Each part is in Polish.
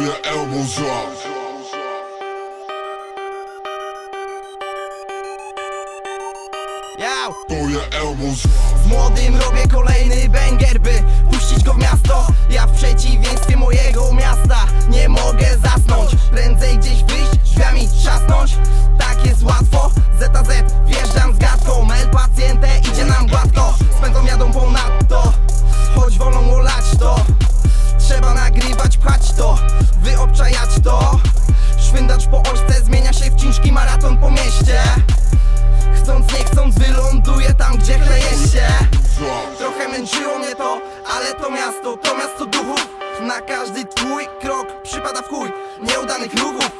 your elbows up. Yo! Throw your elbows up. Z młodym robię kolejny banger, by puścić go w miasto Trochę męczyło mnie to, ale to miasto, to miasto duchów. Na każdy twój krok przypada w chuj Nieudanych ruchów.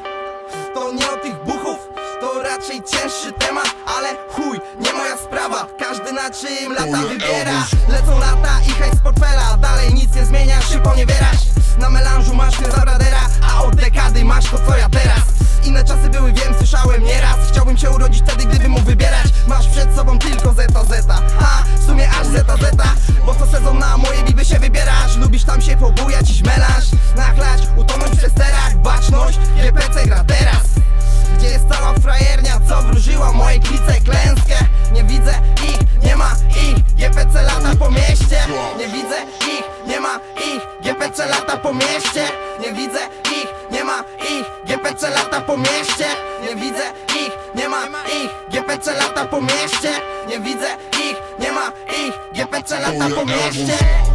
To nie o tych buchów To raczej cięższy temat, ale chuj, nie moja sprawa. Każdy na czym lata wybiera. Lecą lata i hejs z portfela Dalej nic nie zmienia, się poniewierasz Na melanżu masz ten zabradera A od dekady masz to co ja teraz. Inne czasy były, wiem, słyszałem nieraz. Chciałbym się urodzić wtedy, gdybym się pobujać i melanż. Nachlać, utonąć w przesterach Baczność, GPC gra teraz. Gdzie jest cała frajernia, co wróżyła mojej klice klęskę. Nie widzę ich, nie ma ich. GPC lata po mieście. Nie widzę ich, nie ma ich. GPC lata po mieście. Nie widzę ich, nie ma ich. GPC lata po mieście. Nie widzę ich, nie ma ich. GPC lata po mieście. Nie widzę ich, nie ma ich. GPC lata po mieście